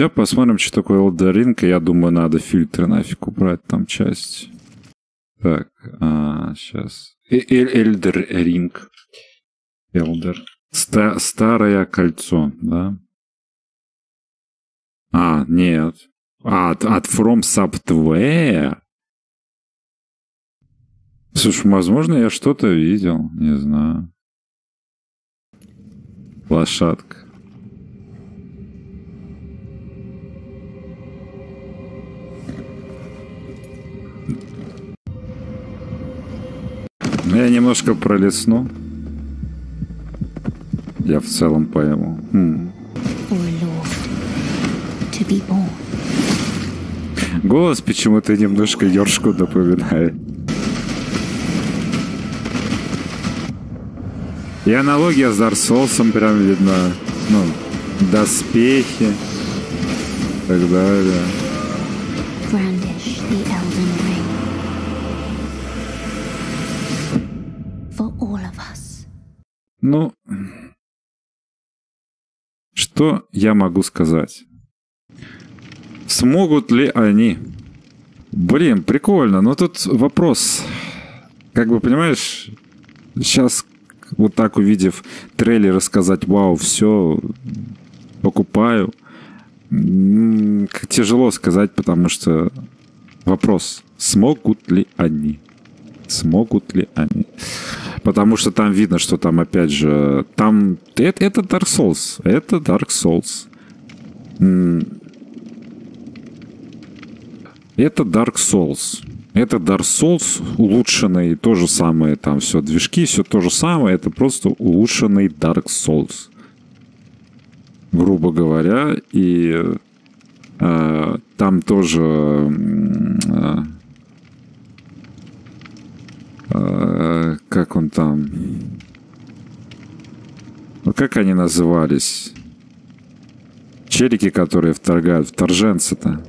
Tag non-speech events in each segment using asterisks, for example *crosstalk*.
Сейчас посмотрим, что такое Elder Ring. Я думаю, надо фильтры нафиг убрать там часть. Так, а, сейчас. Эльдер Ринг. Элдер. Ста- старое кольцо, да? А, нет. А, от, от From Software? Слушай, возможно, я что-то видел, не знаю. Лошадка. Я немножко пролесну. Я в целом пойму. Хм. Голос почему-то немножко ёршку напоминает. И аналогия с Souls прям видна. Ну, доспехи и так далее. Brandish the Elden Ring. Ну, что я могу сказать? Смогут ли они? Блин, прикольно, но тут вопрос. Как бы, понимаешь, сейчас вот так увидев трейлер сказать, вау, все, покупаю. Тяжело сказать, потому что вопрос, смогут ли они? Смогут ли они? Потому что там видно, что там опять же, там это, это Dark Souls, это Dark Souls. Это Dark Souls. Это Dark Souls улучшенный, то же самое, там все, движки, все то же самое, это просто улучшенный Dark Souls. Грубо говоря, и э, там тоже э, э, как он там, ну, как они назывались? Челики, которые вторгают, вторженцы-то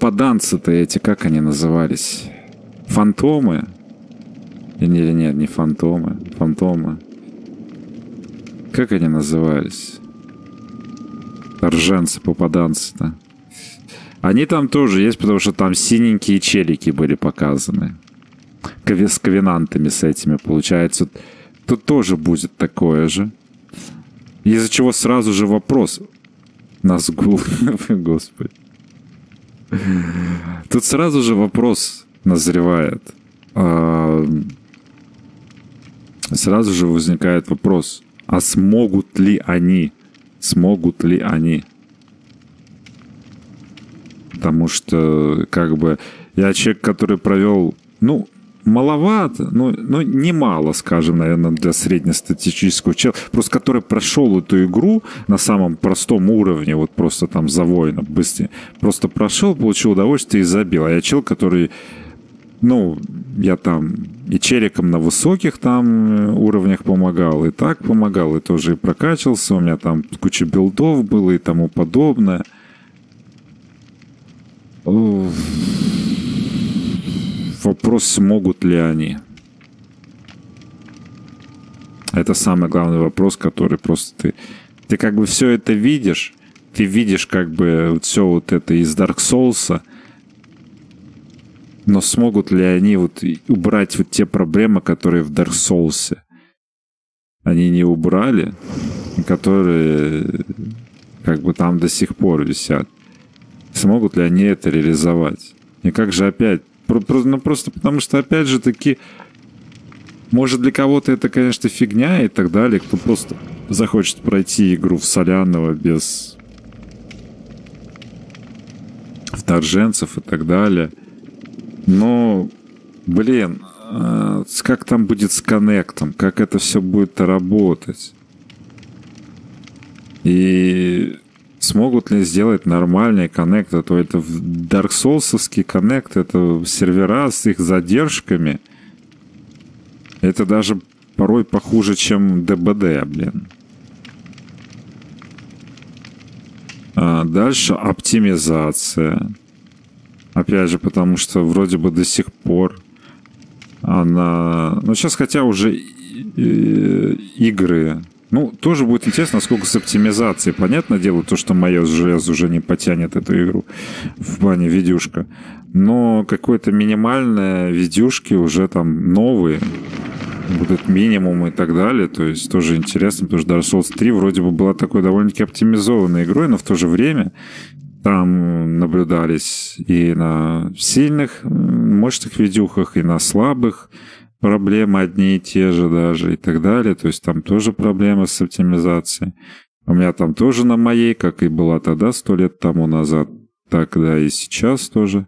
попаданцы-то эти, как они назывались? Фантомы? Или нет, не фантомы. Фантомы. Как они назывались? Рженцы, попаданцы-то. Они там тоже есть, потому что там синенькие челики были показаны. С ковенантами с этими, получается. Тут тоже будет такое же. Из-за чего сразу же вопрос. Назгул. *laughs* Господи. Тут сразу же вопрос назревает. А, сразу же возникает вопрос, а смогут ли они? Смогут ли они? Потому что, как бы, я человек, который провел, ну, маловато, ну, ну немало, скажем, наверное, для среднестатистического человека, просто который прошел эту игру на самом простом уровне, вот просто там за воина быстрее, просто прошел, получил удовольствие и забил. А я человек, который ну, я там и челиком на высоких там э, уровнях помогал, и так помогал, и тоже и прокачивался, у меня там куча билдов было и тому подобное вопрос, смогут ли они. Это самый главный вопрос, который просто ты... Ты как бы все это видишь, ты видишь как бы все вот это из Dark Souls, но смогут ли они вот убрать вот те проблемы, которые в Dark Souls они не убрали, которые как бы там до сих пор висят. Смогут ли они это реализовать? И как же опять ну, просто потому что, опять же таки, может, для кого-то это, конечно, фигня и так далее, кто просто захочет пройти игру в Солянного без вторженцев и так далее. Но, блин, а, как там будет с коннектом, как это все будет работать. И смогут ли сделать нормальный коннект, а то это Dark Souls коннект, это сервера с их задержками. Это даже порой похуже, чем ДБД, блин. А дальше оптимизация. Опять же, потому что вроде бы до сих пор она... Ну, сейчас хотя уже игры Ну, тоже будет интересно, сколько с оптимизацией. Понятное дело, то, что мое железо уже не потянет эту игру в плане видюшка. Но какой-то минимальные видюшки уже там новые, будут минимум и так далее. То есть тоже интересно, потому что Dark Souls 3 вроде бы была такой довольно-таки оптимизованной игрой, но в то же время там наблюдались и на сильных, мощных видюхах, и на слабых проблемы одни и те же даже и так далее. То есть там тоже проблемы с оптимизацией. У меня там тоже на моей, как и была тогда, сто лет тому назад, тогда и сейчас тоже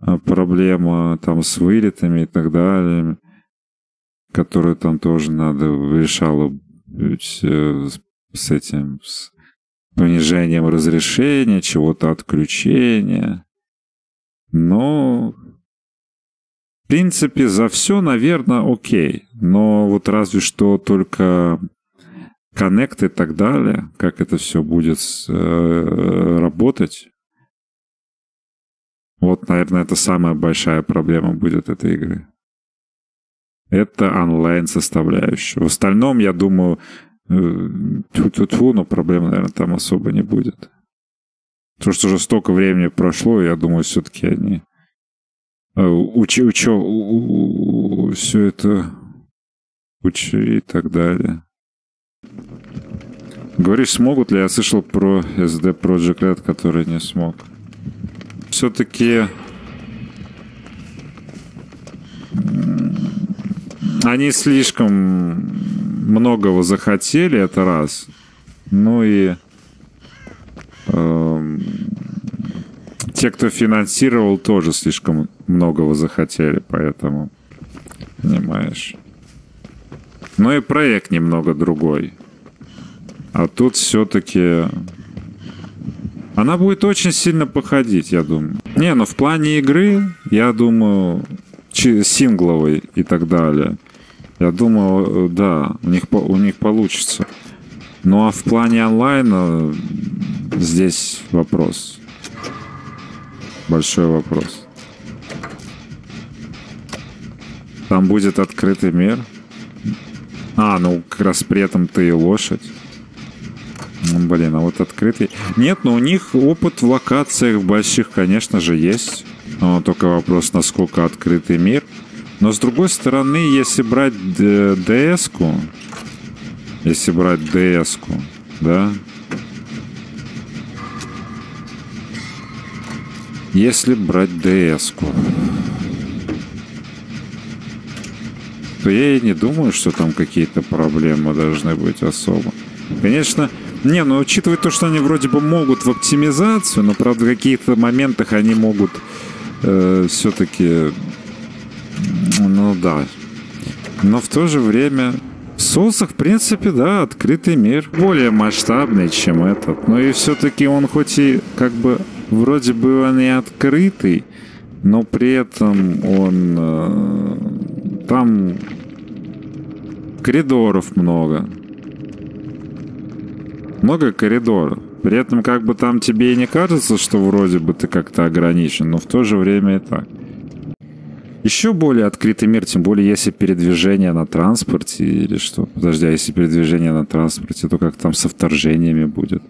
а, проблема там с вылетами и так далее, которую там тоже надо решала э, с этим, с понижением разрешения, чего-то отключения. Но, принципе, за все, наверное, окей. Но вот разве что только коннект и так далее, как это все будет э, работать. Вот, наверное, это самая большая проблема будет этой игры. Это онлайн составляющая. В остальном, я думаю, Тьфу-тьфу-тьфу, но проблем, наверное, там особо не будет. Потому что уже столько времени прошло, я думаю, все-таки они учи, учо, все это учи и так далее. Говоришь, смогут ли? Я слышал про SD Project Red, который не смог. Все-таки они слишком многого захотели, это раз. Ну и э, те, кто финансировал, тоже слишком многого захотели, поэтому, понимаешь. Ну и проект немного другой. А тут все-таки она будет очень сильно походить, я думаю. Не, ну в плане игры, я думаю, сингловой и так далее. Я думаю, да, у них, у них получится. Ну а в плане онлайна здесь вопрос. Большой вопрос. Там будет открытый мир. А, ну как раз при этом ты и лошадь. Ну, блин, а вот открытый... Нет, но у них опыт в локациях больших, конечно же, есть. Но только вопрос, насколько открытый мир. Но с другой стороны, если брать DS-ку, если брать DS-ку, да, если брать DS-ку, то я и не думаю, что там какие-то проблемы должны быть особо. Конечно, не, ну учитывая то, что они вроде бы могут в оптимизацию, но правда в каких-то моментах они могут э, все-таки ну да. Но в то же время в Соусах, в принципе, да, открытый мир. Более масштабный, чем этот. Но и все-таки он хоть и как бы вроде бы он и открытый, но при этом он... Э, там коридоров много. Много коридоров. При этом как бы там тебе и не кажется, что вроде бы ты как-то ограничен, но в то же время и так еще более открытый мир, тем более если передвижение на транспорте или что. Подожди, а если передвижение на транспорте, то как там со вторжениями будет?